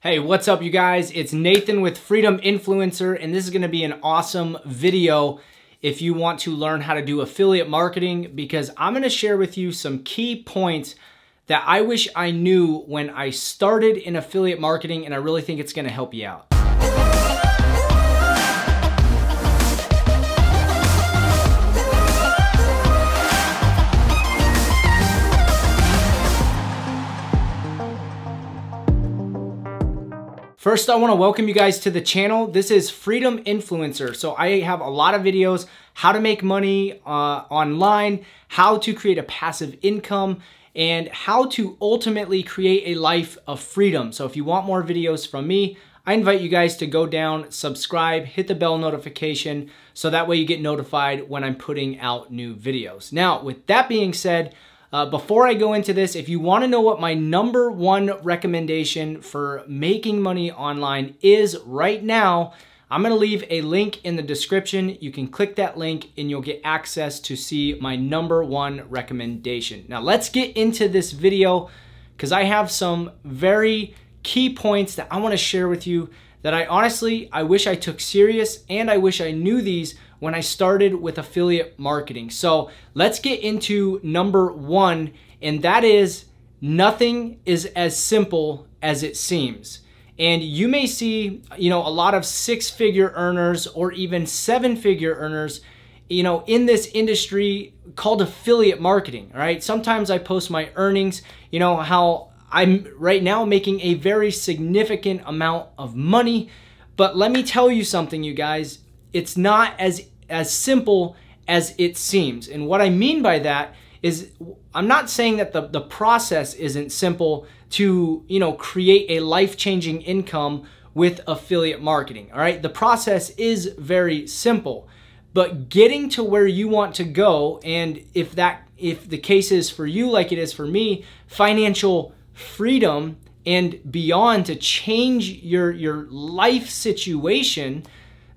Hey, what's up you guys? It's Nathan with Freedom Influencer and this is gonna be an awesome video if you want to learn how to do affiliate marketing because I'm gonna share with you some key points that I wish I knew when I started in affiliate marketing and I really think it's gonna help you out. First, I wanna welcome you guys to the channel. This is Freedom Influencer. So I have a lot of videos, how to make money uh, online, how to create a passive income, and how to ultimately create a life of freedom. So if you want more videos from me, I invite you guys to go down, subscribe, hit the bell notification, so that way you get notified when I'm putting out new videos. Now, with that being said, uh, before I go into this, if you want to know what my number one recommendation for making money online is right now, I'm going to leave a link in the description. You can click that link and you'll get access to see my number one recommendation. Now let's get into this video because I have some very key points that I want to share with you that I honestly, I wish I took serious and I wish I knew these when I started with affiliate marketing. So let's get into number one, and that is nothing is as simple as it seems. And you may see, you know, a lot of six figure earners or even seven figure earners, you know, in this industry called affiliate marketing, right? Sometimes I post my earnings, you know, how I'm right now making a very significant amount of money. But let me tell you something, you guys it's not as as simple as it seems. And what I mean by that is I'm not saying that the, the process isn't simple to, you know, create a life-changing income with affiliate marketing. All right. The process is very simple, but getting to where you want to go, and if that if the case is for you like it is for me, financial freedom and beyond to change your your life situation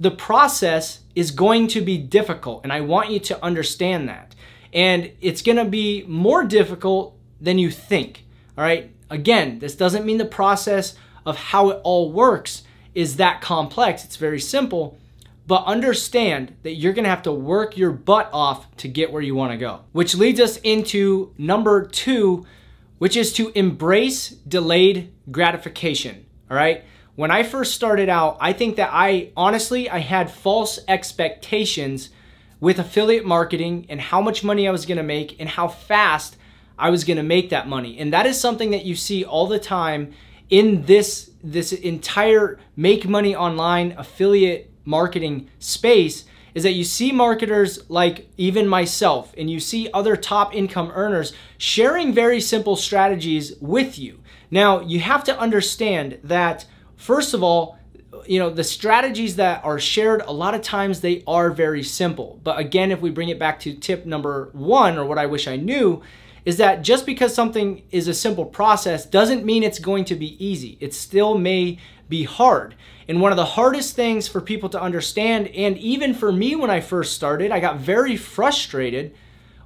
the process is going to be difficult, and I want you to understand that. And it's going to be more difficult than you think. All right. Again, this doesn't mean the process of how it all works is that complex. It's very simple. But understand that you're gonna have to work your butt off to get where you wanna go. Which leads us into number two, which is to embrace delayed gratification. All right. When I first started out, I think that I honestly, I had false expectations with affiliate marketing and how much money I was gonna make and how fast I was gonna make that money. And that is something that you see all the time in this, this entire make money online affiliate marketing space is that you see marketers like even myself and you see other top income earners sharing very simple strategies with you. Now, you have to understand that First of all, you know, the strategies that are shared, a lot of times they are very simple. But again, if we bring it back to tip number one, or what I wish I knew, is that just because something is a simple process doesn't mean it's going to be easy. It still may be hard. And one of the hardest things for people to understand, and even for me when I first started, I got very frustrated,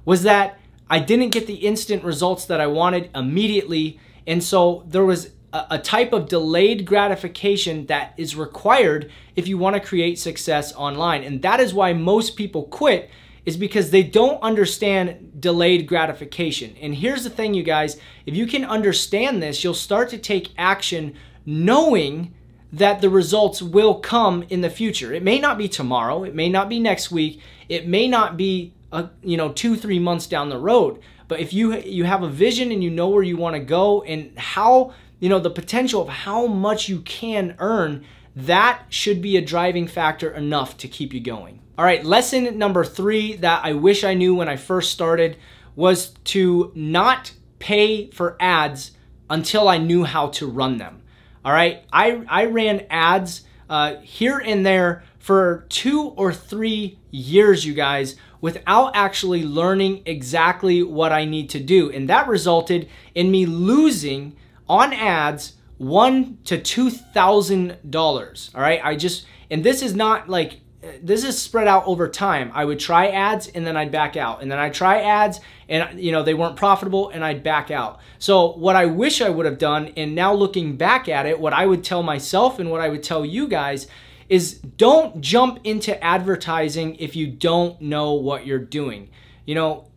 was that I didn't get the instant results that I wanted immediately. And so there was a type of delayed gratification that is required if you want to create success online. And that is why most people quit is because they don't understand delayed gratification. And here's the thing, you guys, if you can understand this, you'll start to take action knowing that the results will come in the future. It may not be tomorrow, it may not be next week, it may not be a, you know 2 3 months down the road. But if you you have a vision and you know where you want to go and how you know, the potential of how much you can earn, that should be a driving factor enough to keep you going. All right, lesson number three that I wish I knew when I first started was to not pay for ads until I knew how to run them. All right, I, I ran ads uh, here and there for two or three years, you guys, without actually learning exactly what I need to do. And that resulted in me losing on ads one to two thousand dollars. All right, I just and this is not like this is spread out over time. I would try ads and then I'd back out. And then I'd try ads and you know they weren't profitable and I'd back out. So what I wish I would have done and now looking back at it, what I would tell myself and what I would tell you guys is don't jump into advertising if you don't know what you're doing. You know,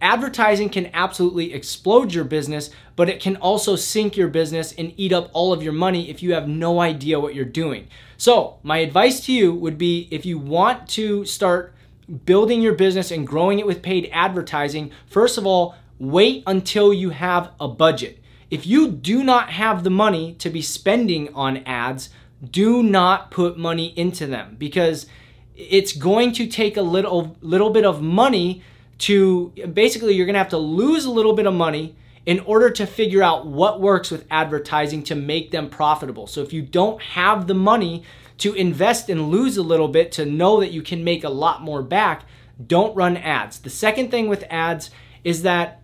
advertising can absolutely explode your business, but it can also sink your business and eat up all of your money if you have no idea what you're doing. So, my advice to you would be if you want to start building your business and growing it with paid advertising, first of all, wait until you have a budget. If you do not have the money to be spending on ads, do not put money into them because it's going to take a little little bit of money to basically you're going to have to lose a little bit of money in order to figure out what works with advertising to make them profitable. So if you don't have the money to invest and lose a little bit to know that you can make a lot more back, don't run ads. The second thing with ads is that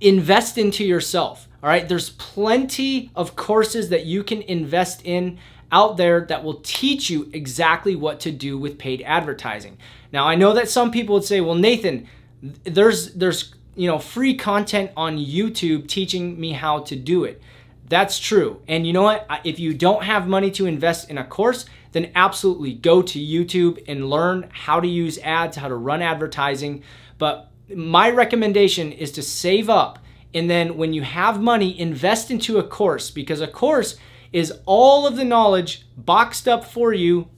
invest into yourself. All right, there's plenty of courses that you can invest in out there that will teach you exactly what to do with paid advertising. Now, I know that some people would say, "Well, Nathan, there's there's you know free content on YouTube teaching me how to do it. That's true. And you know what? If you don't have money to invest in a course, then absolutely go to YouTube and learn how to use ads, how to run advertising. But my recommendation is to save up and then when you have money, invest into a course because a course is all of the knowledge boxed up for you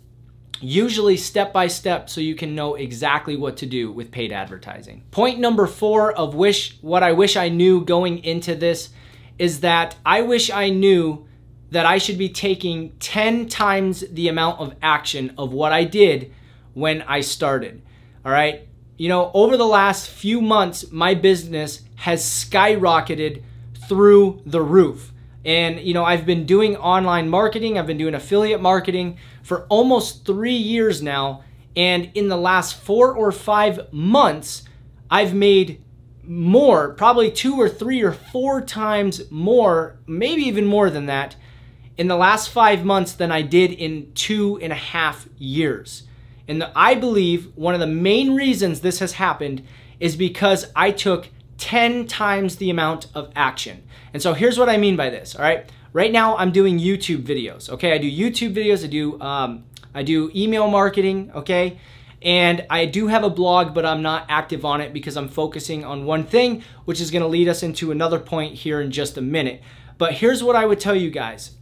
usually step by step so you can know exactly what to do with paid advertising. Point number four of wish, what I wish I knew going into this is that I wish I knew that I should be taking 10 times the amount of action of what I did when I started. All right. You know, over the last few months, my business has skyrocketed through the roof. And, you know, I've been doing online marketing, I've been doing affiliate marketing for almost three years now. And in the last four or five months, I've made more, probably two or three or four times more, maybe even more than that, in the last five months than I did in two and a half years. And the, I believe one of the main reasons this has happened is because I took 10 times the amount of action. And so here's what I mean by this, all right? Right now I'm doing YouTube videos, okay? I do YouTube videos, I do, um, I do email marketing, okay? And I do have a blog, but I'm not active on it because I'm focusing on one thing, which is gonna lead us into another point here in just a minute. But here's what I would tell you guys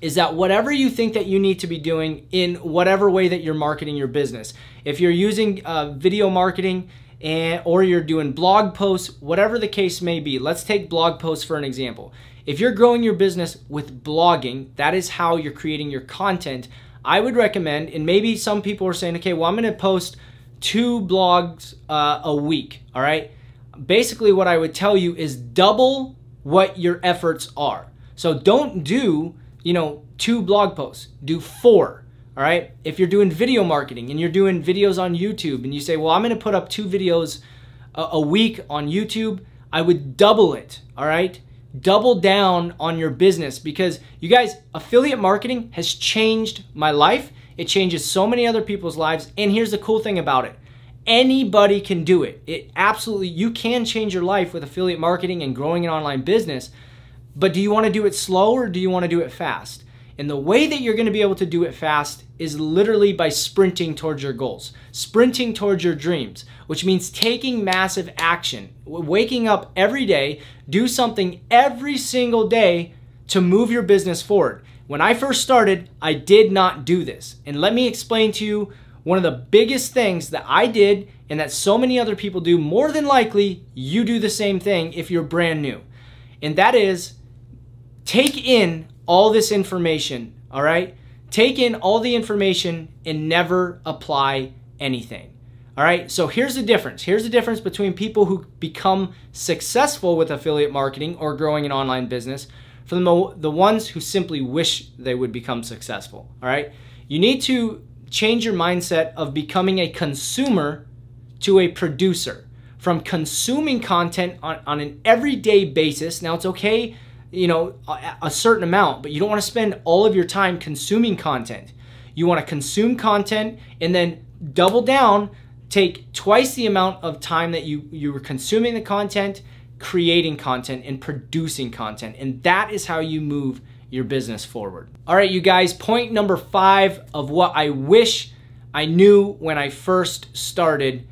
is that whatever you think that you need to be doing in whatever way that you're marketing your business, if you're using uh, video marketing, and or you're doing blog posts, whatever the case may be. Let's take blog posts for an example. If you're growing your business with blogging, that is how you're creating your content. I would recommend, and maybe some people are saying, okay, well, I'm to post two blogs uh, a week. All right. Basically, what I would tell you is double what your efforts are. So don't do, you know, two blog posts, do four all right? If you're doing video marketing and you're doing videos on YouTube and you say, well, I'm gonna put up two videos a, a week on YouTube, I would double it, all right? Double down on your business because you guys, affiliate marketing has changed my life. It changes so many other people's lives. And here's the cool thing about it anybody can do it. It absolutely, you can change your life with affiliate marketing and growing an online business. But do you want to do it slow or do you want to do it fast? And the way that you're going to be able to do it fast is literally by sprinting towards your goals, sprinting towards your dreams, which means taking massive action, waking up every day, do something every single day to move your business forward. When I first started, I did not do this. And let me explain to you one of the biggest things that I did and that so many other people do, more than likely, you do the same thing if you're brand new. And that is take in all this information, all right? Take in all the information and never apply anything. All right, so here's the difference. Here's the difference between people who become successful with affiliate marketing or growing an online business from the, the ones who simply wish they would become successful. All right, you need to change your mindset of becoming a consumer to a producer. From consuming content on, on an everyday basis, now it's okay you know, a, a certain amount, but you don't want to spend all of your time consuming content. You want to consume content and then double down, take twice the amount of time that you, you were consuming the content, creating content, and producing content. And that is how you move your business forward. All right, you guys, point number five of what I wish I knew when I first started.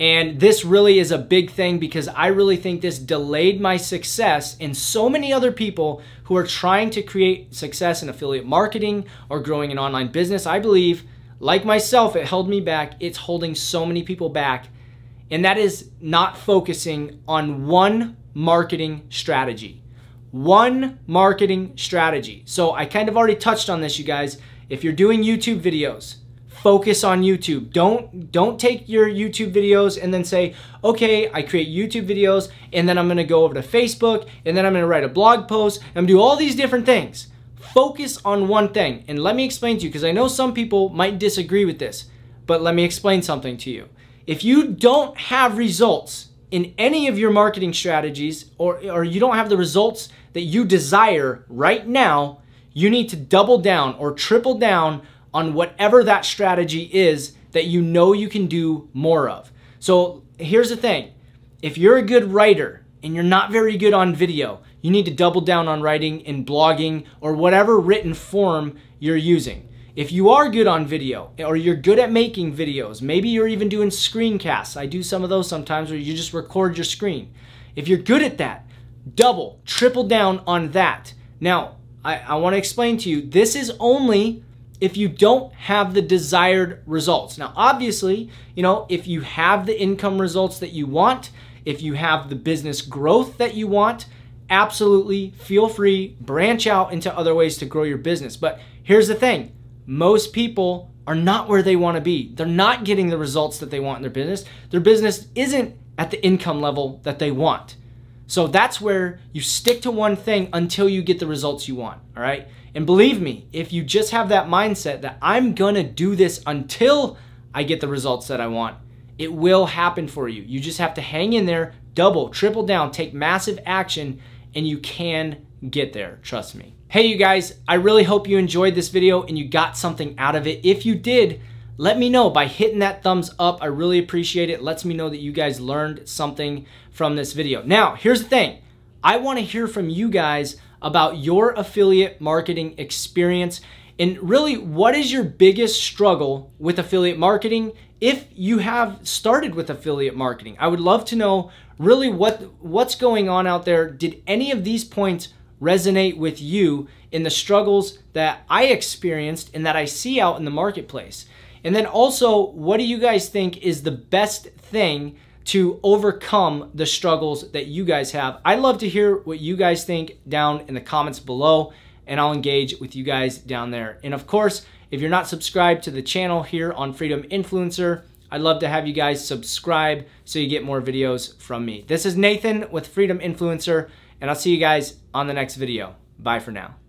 And this really is a big thing because I really think this delayed my success and so many other people who are trying to create success in affiliate marketing or growing an online business. I believe, like myself, it held me back. It's holding so many people back. And that is not focusing on one marketing strategy. One marketing strategy. So I kind of already touched on this, you guys. If you're doing YouTube videos, focus on YouTube. Don't don't take your YouTube videos and then say, "Okay, I create YouTube videos and then I'm going to go over to Facebook and then I'm going to write a blog post and do all these different things." Focus on one thing. And let me explain to you because I know some people might disagree with this, but let me explain something to you. If you don't have results in any of your marketing strategies or or you don't have the results that you desire right now, you need to double down or triple down on whatever that strategy is that you know you can do more of. So here's the thing if you're a good writer and you're not very good on video, you need to double down on writing and blogging or whatever written form you're using. If you are good on video or you're good at making videos, maybe you're even doing screencasts. I do some of those sometimes where you just record your screen. If you're good at that, double, triple down on that. Now, I, I want to explain to you this is only if you don't have the desired results. Now, obviously, you know, if you have the income results that you want, if you have the business growth that you want, absolutely feel free, branch out into other ways to grow your business. But here's the thing most people are not where they want to be. They're not getting the results that they want in their business. Their business isn't at the income level that they want. So that's where you stick to one thing until you get the results you want, all right? And believe me, if you just have that mindset that I'm gonna do this until I get the results that I want, it will happen for you. You just have to hang in there, double, triple down, take massive action, and you can get there, trust me. Hey you guys, I really hope you enjoyed this video and you got something out of it. If you did, let me know by hitting that thumbs up. I really appreciate it. it lets me know that you guys learned something from this video. Now, here's the thing. I wanna hear from you guys about your affiliate marketing experience and really what is your biggest struggle with affiliate marketing if you have started with affiliate marketing. I would love to know really what what's going on out there. Did any of these points resonate with you in the struggles that I experienced and that I see out in the marketplace? And then also, what do you guys think is the best thing to overcome the struggles that you guys have. I'd love to hear what you guys think down in the comments below and I'll engage with you guys down there. And of course, if you're not subscribed to the channel here on Freedom Influencer, I'd love to have you guys subscribe so you get more videos from me. This is Nathan with Freedom Influencer, and I'll see you guys on the next video. Bye for now.